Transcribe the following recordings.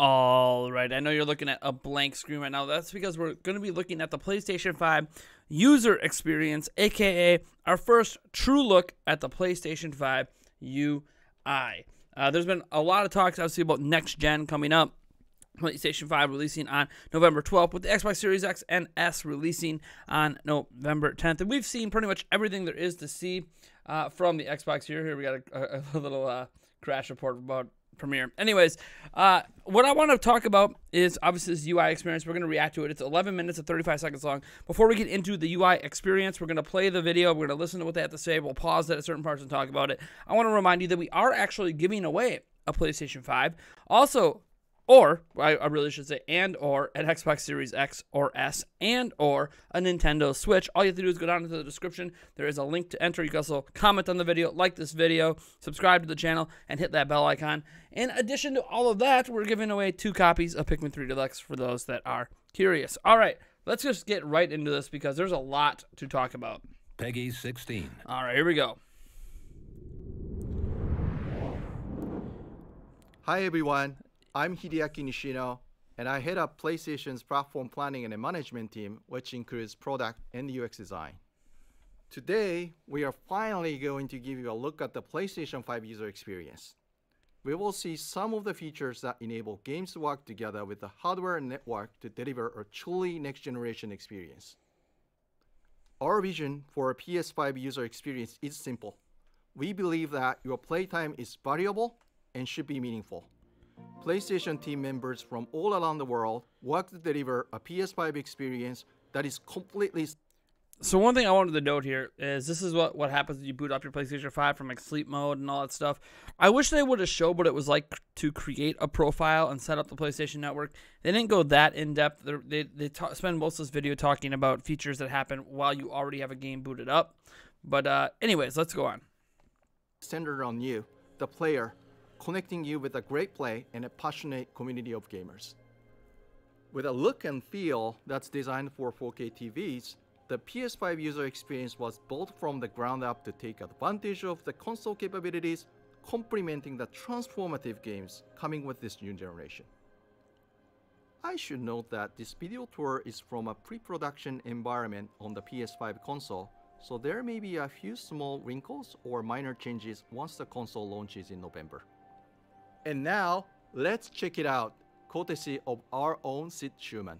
All right, I know you're looking at a blank screen right now. That's because we're going to be looking at the PlayStation 5 user experience, aka our first true look at the PlayStation 5 UI. Uh, there's been a lot of talks, obviously, about next gen coming up. PlayStation 5 releasing on November 12th, with the Xbox Series X and S releasing on November 10th. And we've seen pretty much everything there is to see uh, from the Xbox here. Here we got a, a little uh, crash report about premiere. Anyways, uh, what I want to talk about is obviously this UI experience. We're going to react to it. It's 11 minutes and 35 seconds long. Before we get into the UI experience, we're going to play the video. We're going to listen to what they have to say. We'll pause at certain parts and talk about it. I want to remind you that we are actually giving away a PlayStation 5. Also, or I, I, really should say and or an Xbox Series X or S and or a Nintendo Switch. All you have to do is go down into the description. There is a link to enter. You can also comment on the video, like this video, subscribe to the channel, and hit that bell icon. In addition to all of that, we're giving away two copies of Pikmin 3 Deluxe for those that are curious. All right, let's just get right into this because there's a lot to talk about. PEGI 16. All right, here we go. Hi everyone, I'm Hideaki Nishino, and I head up PlayStation's platform planning and management team, which includes product and UX design. Today, we are finally going to give you a look at the PlayStation 5 user experience. We will see some of the features that enable games to work together with the hardware and network to deliver a truly next-generation experience. Our vision for a PS5 user experience is simple. We believe that your playtime is valuable and should be meaningful. PlayStation team members from all around the world work to deliver a PS5 experience that is completely. So one thing I wanted to note here is this is what, what happens when you boot up your PlayStation 5 from like sleep mode and all that stuff. I wish they would have showed what it was like to create a profile and set up the PlayStation Network. They didn't go that in depth. They're, they they ta- spend most of this video talking about features that happen while you already have a game booted up. But uh, anyways, let's go on. Centered on you, the player, connecting you with a great play and a passionate community of gamers. With a look and feel that's designed for 4K TVs, the PS5 user experience was built from the ground up to take advantage of the console capabilities, complementing the transformative games coming with this new generation. I should note that this video tour is from a pre-production environment on the PS5 console, so there may be a few small wrinkles or minor changes once the console launches in November. And now, let's check it out, courtesy of our own Sid Shuman.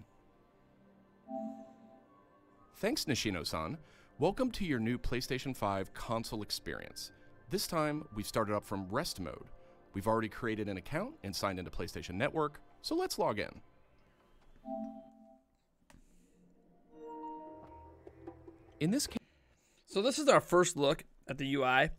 Thanks, Nishino-san. Welcome to your new PlayStation 5 console experience. This time, we've started up from rest mode. We've already created an account and signed into PlayStation Network, so let's log in. In this case, so this is our first look at the UI.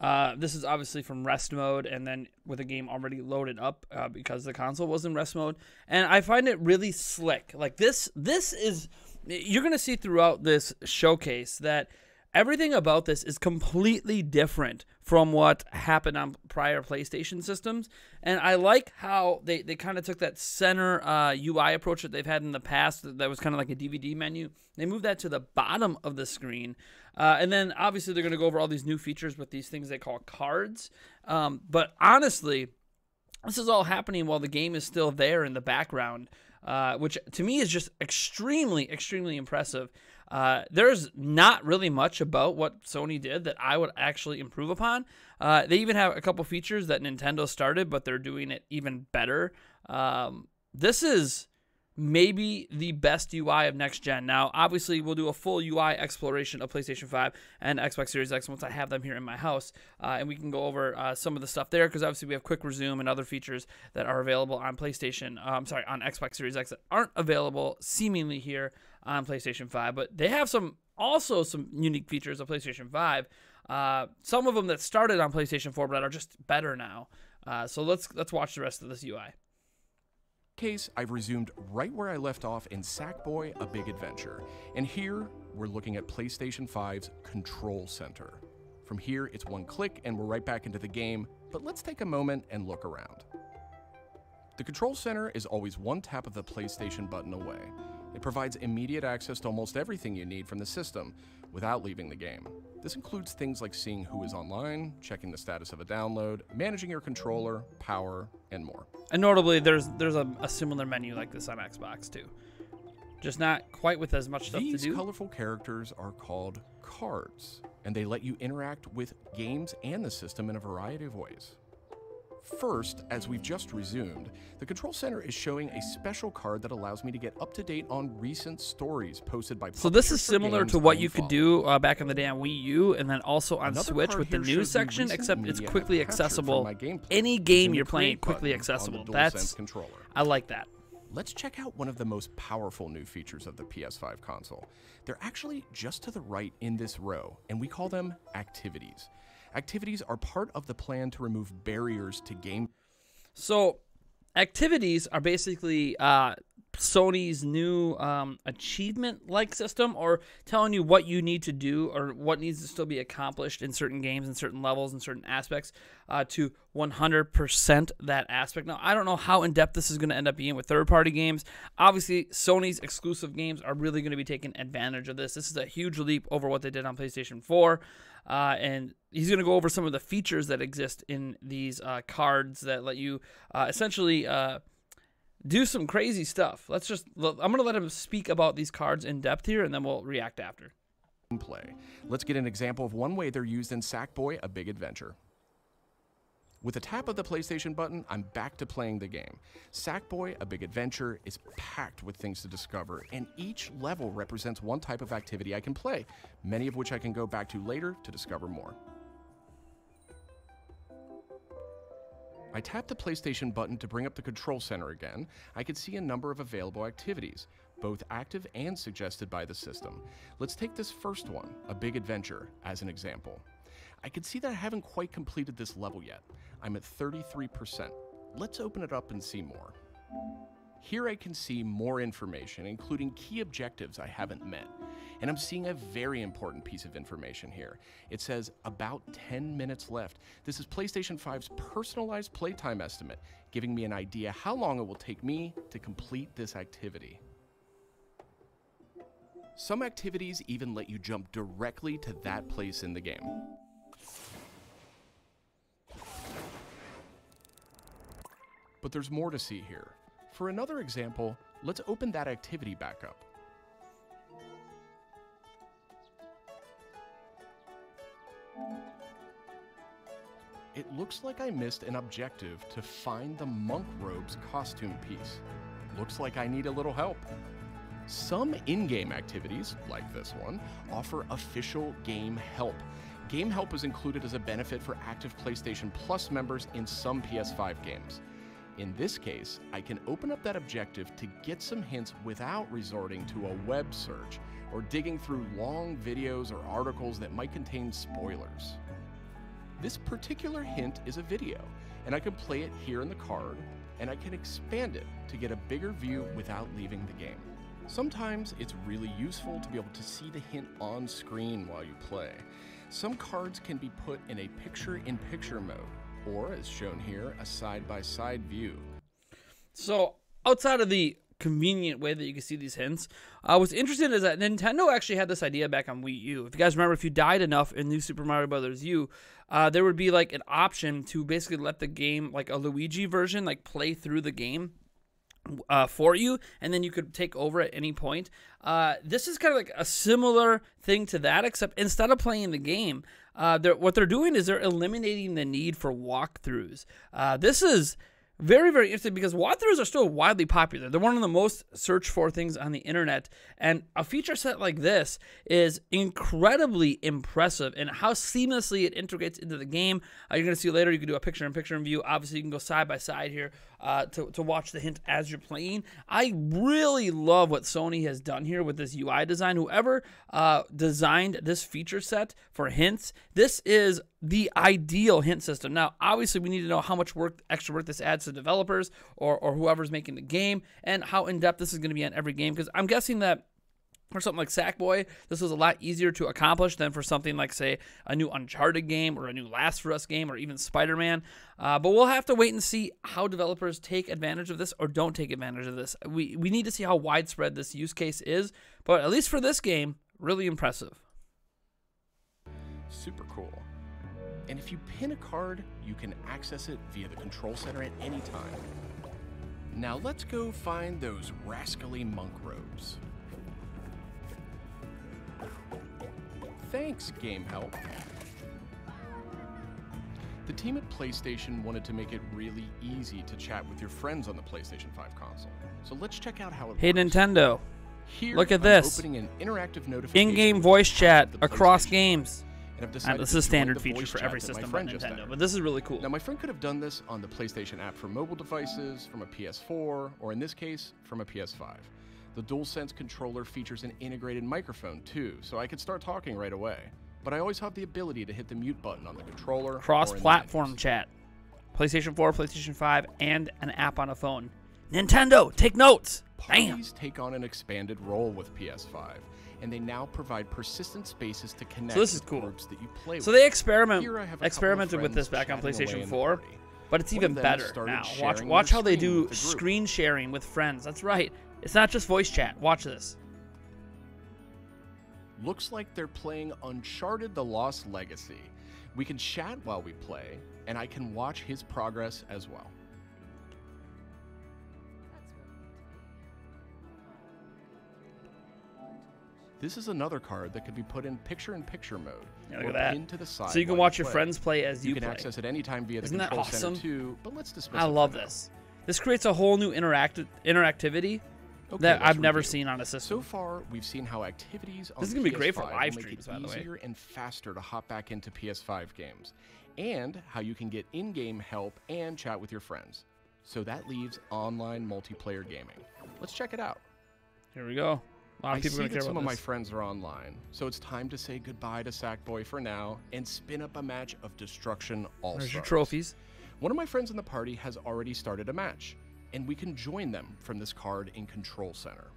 Uh, this is obviously from rest mode, and then with the game already loaded up uh, because the console was in rest mode. And I find it really slick. Like this, this is you're gonna see throughout this showcase that everything about this is completely different from what happened on prior PlayStation systems. And I like how they, they kind of took that center uh, UI approach that they've had in the past that was kind of like a DVD menu. They moved that to the bottom of the screen. Uh, and then obviously they're going to go over all these new features with these things they call cards. Um, but honestly, this is all happening while the game is still there in the background. Uh, which to me is just extremely, extremely impressive. Uh, there's not really much about what Sony did that I would actually improve upon. Uh, they even have a couple features that Nintendo started, but they're doing it even better. Um, this is maybe the best UI of next gen. Now, obviously, we'll do a full UI exploration of PlayStation 5 and Xbox Series X once I have them here in my house, uh, and we can go over uh, some of the stuff there because obviously we have quick resume and other features that are available on PlayStation. Uh, I'm sorry, on Xbox Series X that aren't available seemingly here on PlayStation 5, but they have some also some unique features of PlayStation 5. Uh, some of them that started on PlayStation 4 but are just better now. Uh, so let's let's watch the rest of this UI case, I've resumed right where I left off in Sackboy A Big Adventure, and here we're looking at PlayStation 5's Control Center. From here, it's one click and we're right back into the game, but let's take a moment and look around. The Control Center is always one tap of the PlayStation button away. It provides immediate access to almost everything you need from the system without leaving the game. This includes things like seeing who is online, checking the status of a download, managing your controller, power, and more. And notably, there's there's a, a similar menu like this on Xbox too, just not quite with as much stuff These to do. These colorful characters are called cards, and they let you interact with games and the system in a variety of ways. First, as we've just resumed, the Control Center is showing a special card that allows me to get up to date on recent stories posted by so this is similar to what you could do uh, back in the day on Wii U, and then also on Another Switch with the news section. Except it's quickly I've captured from accessible. my gameplay Any game you're playing, quickly button on the accessible. That's controller. I like that. Let's check out one of the most powerful new features of the PS5 console. They're actually just to the right in this row, and we call them activities. Activities are part of the plan to remove barriers to game. So, activities are basically uh, Sony's new um, achievement-like system, or telling you what you need to do or what needs to still be accomplished in certain games and certain levels and certain aspects uh, to 100% that aspect. Now, I don't know how in depth this is going to end up being with third-party games. Obviously, Sony's exclusive games are really going to be taking advantage of this. This is a huge leap over what they did on PlayStation 4. Uh, and he's going to go over some of the features that exist in these uh, cards that let you uh, essentially uh, do some crazy stuff. Let's just, I'm going to let him speak about these cards in depth here, and then we'll react after. play. Let's get an example of one way they're used in Sackboy: A Big Adventure. With a tap of the PlayStation button, I'm back to playing the game. Sackboy: A Big Adventure is packed with things to discover, and each level represents one type of activity I can play, many of which I can go back to later to discover more. I tap the PlayStation button to bring up the control center again. I can see a number of available activities, both active and suggested by the system. Let's take this first one, A Big Adventure, as an example. I can see that I haven't quite completed this level yet. I'm at 33%. Let's open it up and see more. Here I can see more information, including key objectives I haven't met. And I'm seeing a very important piece of information here. It says about 10 minutes left. This is PlayStation 5's personalized playtime estimate, giving me an idea how long it will take me to complete this activity. Some activities even let you jump directly to that place in the game. But there's more to see here. For another example, let's open that activity back up. It looks like I missed an objective to find the monk robe's costume piece. Looks like I need a little help. Some in game activities, like this one, offer official game help. Game help is included as a benefit for active PlayStation Plus members in some PS5 games. In this case, I can open up that objective to get some hints without resorting to a web search or digging through long videos or articles that might contain spoilers. This particular hint is a video, and I can play it here in the card, and I can expand it to get a bigger view without leaving the game. Sometimes it's really useful to be able to see the hint on screen while you play. Some cards can be put in a picture in picture mode, or as shown here, a side by side view. So, outside of the convenient way that you can see these hints, uh, what's interesting is that Nintendo actually had this idea back on Wii U. If you guys remember, if you died enough in New Super Mario Brothers U, uh, there would be like an option to basically let the game, like a Luigi version, like play through the game uh, for you, and then you could take over at any point. Uh, this is kind of like a similar thing to that, except instead of playing the game, uh, they're, what they're doing is they're eliminating the need for walkthroughs. Uh, this is very, very interesting because walkthroughs are still widely popular. They're one of the most searched for things on the internet. And a feature set like this is incredibly impressive in how seamlessly it integrates into the game. Uh, you're going to see later, you can do a picture in picture view. Obviously, you can go side by side here uh, to, to watch the hint as you're playing. I really love what Sony has done here with this UI design. Whoever uh, designed this feature set for hints, this is the ideal hint system. Now, obviously, we need to know how much work, extra work this adds to developers or, or whoever's making the game and how in depth this is going to be on every game. Because I'm guessing that for something like Sackboy, this was a lot easier to accomplish than for something like, say, a new Uncharted game or a new Last of Us game or even Spider Man. Uh, but we'll have to wait and see how developers take advantage of this or don't take advantage of this. We, we need to see how widespread this use case is. But at least for this game, really impressive. Super cool. And if you pin a card, you can access it via the control center at any time. Now let's go find those rascally monk robes. Thanks, Game Help. The team at PlayStation wanted to make it really easy to chat with your friends on the PlayStation 5 console. So let's check out how it Hey, works. Nintendo. Here, look at I'm this. Opening an interactive notification In-game voice chat across games. And I've decided this is join standard feature for every system just Nintendo, but this is really cool. Now, my friend could have done this on the PlayStation app for mobile devices, from a PS4, or in this case, from a PS5. The DualSense controller features an integrated microphone too, so I could start talking right away. But I always have the ability to hit the mute button on the controller. or in the Cross-platform chat. PlayStation 4, PlayStation 5, and an app on a phone. Nintendo, take notes. Bam. Parties take on an expanded role with PS5, and they now provide persistent spaces to connect So this is cool. groups that you play So with. they experiment Here I have a couple of experimented with this back on PlayStation 4, but it's even better now. Watch watch how they do screen sharing with friends. That's right. It's not just voice chat. Watch this. Looks like they're playing Uncharted The Lost Legacy. We can chat while we play, and I can watch his progress as well. This is another card that could be put in picture-in-picture mode. Yeah, look at that. pinned to the side So you can watch your play. friends play as you, You can play. access it anytime via the Isn't that control awesome? center too. But let's dismiss. I love now. this. This creates a whole new interacti- interactivity Okay, that I've never review. seen on a system. So far, we've seen how activities on This is gonna be great for PS5 live streams, by the way. easier and faster to hop back into PS5 games, and how you can get in-game help and chat with your friends. So that leaves online multiplayer gaming. Let's check it out. Here we go. A lot I people see are that care some of my friends are online, so it's time to say goodbye to Sackboy for now and spin up a match of Destruction All There's your trophies. One of my friends in the party has already started a match, and we can join them from this card in Control Center.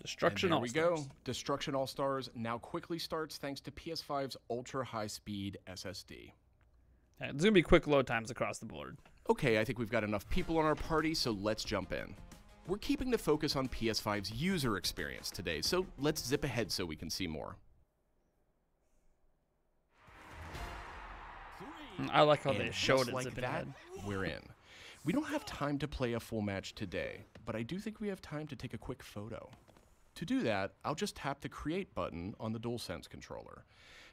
Destruction and there All we Stars. go. Destruction All Stars now quickly starts thanks to PS5's ultra high speed SSD. Yeah, there's gonna be quick load times across the board. Okay, I think we've got enough people on our party, so let's jump in. We're keeping the focus on PS5's user experience today, so let's zip ahead so we can see more. I like how And they showed it like that, we're in. We don't have time to play a full match today, but I do think we have time to take a quick photo. To do that, I'll just tap the Create button on the DualSense controller.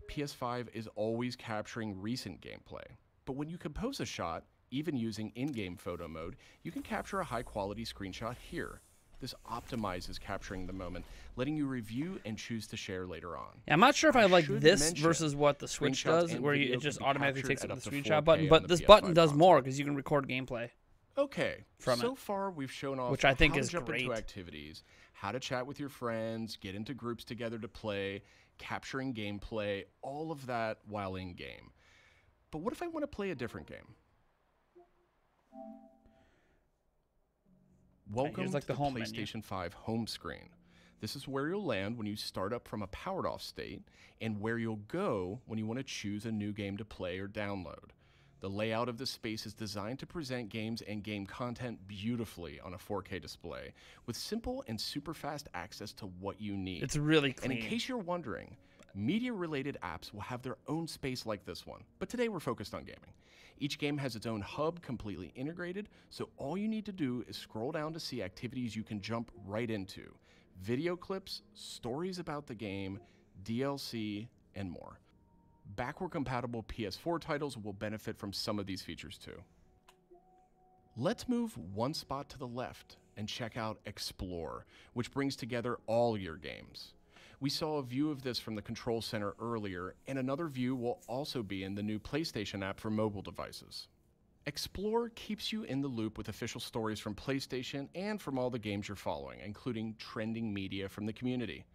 PS5 is always capturing recent gameplay, but when you compose a shot, even using in-game photo mode, you can capture a high-quality screenshot here. This optimizes capturing the moment, letting you review and choose to share later on. Yeah, I'm not sure if I, I like this versus what the Switch does, where you, it just automatically takes up up the screenshot button. But this PS5 button does more because you can record gameplay. Okay. from so it. far, we've shown off Which I think how is to jump great. into activities, how to chat with your friends, get into groups together to play, capturing gameplay, all of that while in game. But what if I want to play a different game? Welcome like to the the, home menu. PlayStation 5 home screen. This is where you'll land when you start up from a powered off state and where you'll go when you want to choose a new game to play or download. The layout of the space is designed to present games and game content beautifully on a 4K display with simple and super fast access to what you need. It's really clean. and in case you're wondering, media related apps will have their own space like this one, but today we're focused on gaming. Each game has its own hub completely integrated, so all you need to do is scroll down to see activities you can jump right into video clips, stories about the game, DLC, and more. Backward compatible PS4 titles will benefit from some of these features too. Let's move one spot to the left and check out Explore, which brings together all your games. We saw a view of this from the Control Center earlier, and another view will also be in the new PlayStation app for mobile devices. Explore keeps you in the loop with official stories from PlayStation and from all the games you're following, including trending media from the community.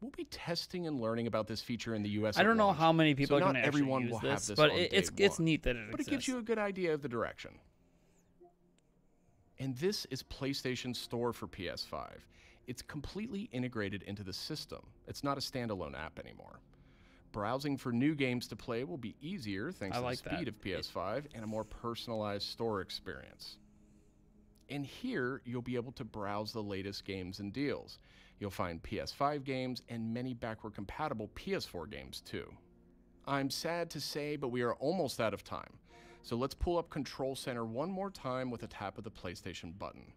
We'll be testing and learning about this feature in the US. I don't know launch, how many people so are going to actually everyone use will this, have this but on it, day it's it's neat that it but it gives you a good idea of the direction. And this is PlayStation store for PS5. It's completely integrated into the system. It's not a standalone app anymore. Browsing for new games to play will be easier thanks I to like the that. speed of PS5 and a more personalized store experience. And here, you'll be able to browse the latest games and deals. You'll find PS5 games and many backward compatible PS4 games too. I'm sad to say, but we are almost out of time. So let's pull up Control Center one more time with a tap of the PlayStation button.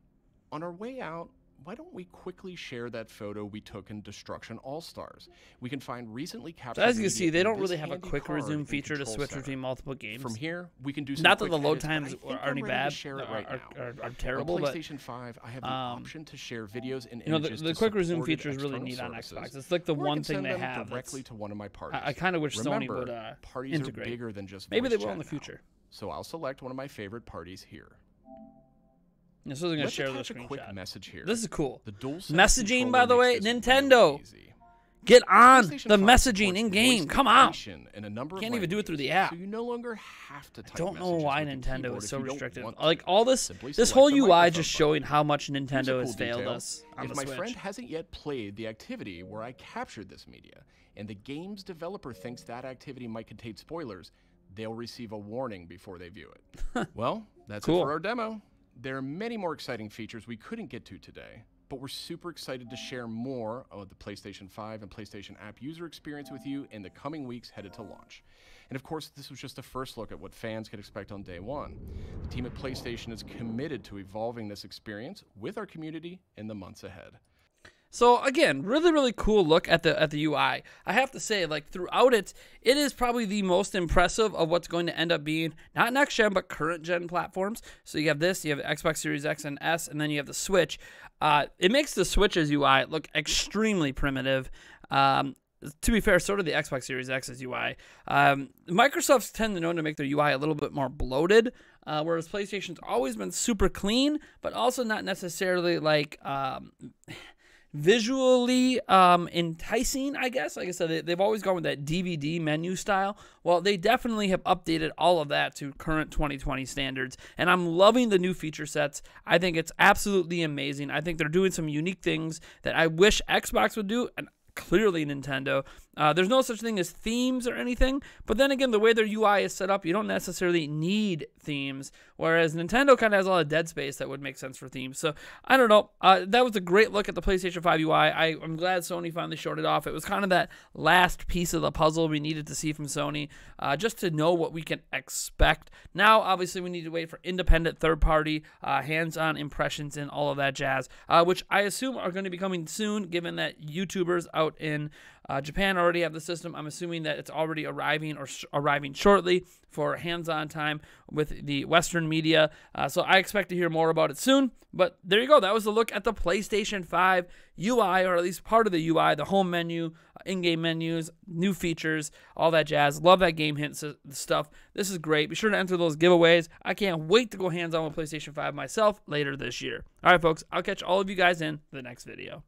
On our way out, why don't we quickly share that photo we took in Destruction All Stars? We can find recently captured. So as you can see, they don't really have a quick resume feature to switch Center. between multiple games. From here, we can do some Not that the load edits, times are any bad, share it are, right are, now. are, are On terrible, but PlayStation 5, I have the um, option to share videos and you know the, images the quick resume feature is really neat on Xbox. It's like the one thing they have. directly to one of my parties. I, I kind of wish Remember, Sony would uh, parties integrate. are bigger than just Maybe they will in the now. future. So I'll select one of my favorite parties here. This isn't gonna Let's share the attach a quick message here. This is cool. the dual Messaging, by the way, Nintendo. Get on the messaging in game. Come on. Can't even do it through the app. So you no longer have to type I don't know why Nintendo is so restrictive. Like all this, this whole UI just showing how much Nintendo cool has failed detail. us if my Switch. friend hasn't yet played the activity where I captured this media, and the game's developer thinks that activity might contain spoilers, they'll receive a warning before they view it. well, that's Cool. it for our demo. There are many more exciting features we couldn't get to today, but we're super excited to share more of the PlayStation 5 and PlayStation app user experience with you in the coming weeks headed to launch. And of course, this was just a first look at what fans can expect on day one. The team at PlayStation is committed to evolving this experience with our community in the months ahead. So again, really, really cool look at the at the UI. I have to say, like throughout it, it is probably the most impressive of what's going to end up being not next gen but current gen platforms. So you have this, you have Xbox Series X and S, and then you have the Switch. Uh, it makes the Switch's UI look extremely primitive. Um, to be fair, so of the Xbox Series X's UI. Um, Microsoft's tend to know to make their UI a little bit more bloated, uh, whereas PlayStation's always been super clean, but also not necessarily like um, visually um, enticing, I guess. Like I said, they, they've always gone with that DVD menu style. Well, they definitely have updated all of that to current 2020 standards, and I'm loving the new feature sets. I think it's absolutely amazing. I think they're doing some unique things that I wish Xbox would do, and clearly Nintendo. Uh, there's no such thing as themes or anything, but then again, the way their UI is set up, you don't necessarily need themes. Whereas Nintendo kind of has a lot of dead space that would make sense for themes. So I don't know. Uh, that was a great look at the PlayStation 5 UI. I, I'm glad Sony finally showed it off. It was kind of that last piece of the puzzle we needed to see from Sony, uh, just to know what we can expect. Now, obviously, we need to wait for independent third-party, uh, hands-on impressions and all of that jazz, uh, which I assume are going to be coming soon, given that YouTubers out in uh, Japan already have the system. I'm assuming that it's already arriving or sh- arriving shortly for hands-on time with the Western media. Uh, so I expect to hear more about it soon. But there you go. That was a look at the PlayStation 5 UI, or at least part of the UI, the home menu, uh, in-game menus, new features, all that jazz. Love that game hint s- stuff. This is great. Be sure to enter those giveaways. I can't wait to go hands-on with PlayStation 5 myself later this year. All right, folks. I'll catch all of you guys in the next video.